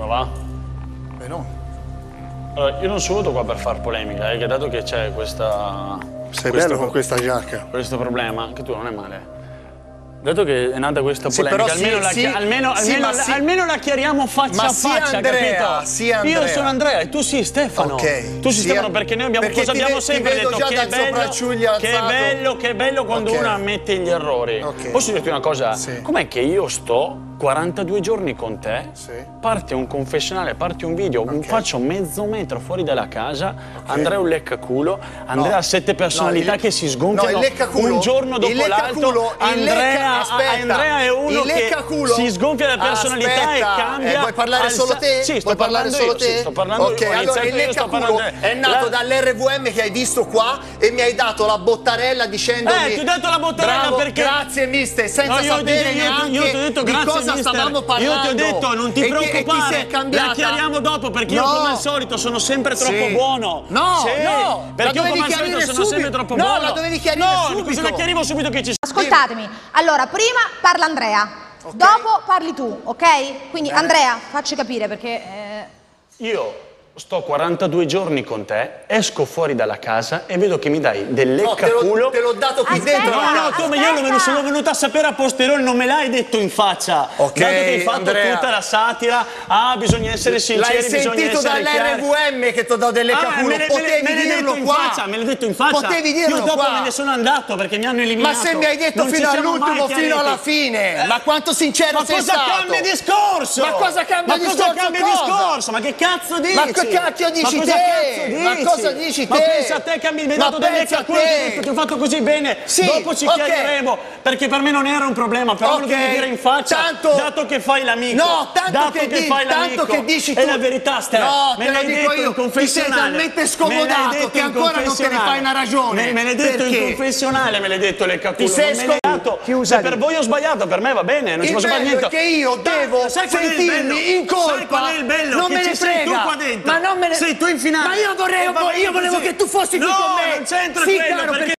Come va? Eh no. Allora, io non sono venuto qua per far polemica, eh, che dato che c'è questa... Sei questo- bello con questa giacca. questo problema, anche tu non è male. Dato che è nata questa polemica, sì, almeno, la, sì, chi- almeno, sì, almeno, ma sì. almeno la chiariamo faccia a faccia, Andrea. Io sono Andrea e tu sì Stefano. Ok. Tu sì Sì, Stefano perché noi abbiamo, perché cosa abbiamo ve- sempre detto che è bello, che è bello, che è bello quando Ok. uno ammette gli errori. Ok. Posso dirti una cosa? Com'è che io sto 42 giorni con te, Sì. parte un confessionale, parte un video, un- Ok. faccio mezzo metro fuori dalla casa, Andrea è un leccaculo, Andrea No. ha sette personalità No, il- che si sgonfiano no, un giorno dopo l'altro. il Andrea, lecca- aspetta, Andrea è uno che si sgonfia la personalità Aspetta, e cambia. eh, vuoi parlare alza- solo te? Sì, sto parlando solo io, te? sì, sto parlando ok, io, allora il leccaculo è nato La- dall'RVM che hai visto qua e mi hai dato la bottarella dicendomi Eh, ti ho dato la bottarella perché- grazie mister, senza No, sapere neanche di grazie, cosa mister. stavamo parlando. Io ti ho detto non ti E chi- chi preoccupare, cambiata? la chiariamo dopo perché io No. come al solito sono sempre troppo Sì. buono. No, Sì, no, perché io come al solito sono sempre troppo No, buono. la dovevi chiarire no, subito. cosa la chiarivo subito che ci Ascoltatemi. Allora, prima parla Andrea, dopo parli tu, ok? Quindi Andrea, facci capire perché... eh, Io sto 42 giorni con te, esco fuori dalla casa e vedo che mi dai del No, te l'ho, leccaculo. te l'ho dato qui Aspetta. dentro. No, no, tu, ma io Aspetta. lo sono venuta a sapere a posteriori, non me l'hai detto in faccia. Ok, Dato che hai fatto Andrea. tutta la satira, ah, bisogna essere sinceri, L'hai bisogna sentito essere chiari. dall'RVM che ti ho dato del Ah, leccaculo, me l'hai- me potevi me l'hai dirlo detto in qua. faccia, me l'hai detto in faccia. Potevi dirlo Io dopo qua. me ne sono andato perché mi hanno eliminato. Ma se mi hai detto Non fino all'ultimo, fino alla fine, Eh, ma quanto sincero ma sei cosa stato? cambia discorso? Ma cosa cambia ma discorso? Discorso? Ma che cazzo dici? Ma che cacchio dici ma te? Cazzo dici? Ma cosa dici Ma te? pensa a te che mi hai Ma dato del pensa a leccaculo, te. ti ho fatto così bene. Sì, Dopo ci ok. chiariremo, perché per me non era un problema, però me lo devi dire in faccia. tanto- dato che fai l'amico. No, tanto dato che di- fai tanto l'amico. che dici È tu- la verità, Ste. No, me te l'hai detto io, in ti sei confessionale. talmente Me scomodato che ancora non te ne confessionale. fai una ragione. Me, me l'hai detto Perché? in confessionale, me l'hai detto le Ti sei non me l'hai scom- dato. Chiusa Se per voi ho sbagliato, per me va bene, non ci posso fare niente. è che io devo è sentirmi in colpa. Sai qual è il bello? Non Che me ne frega. tu qua dentro. Ma non me ne Sei tu in finale. Ma io vorrei E bene io volevo che tu fossi qui No, con me. non c'entra sì, quello, caro, perché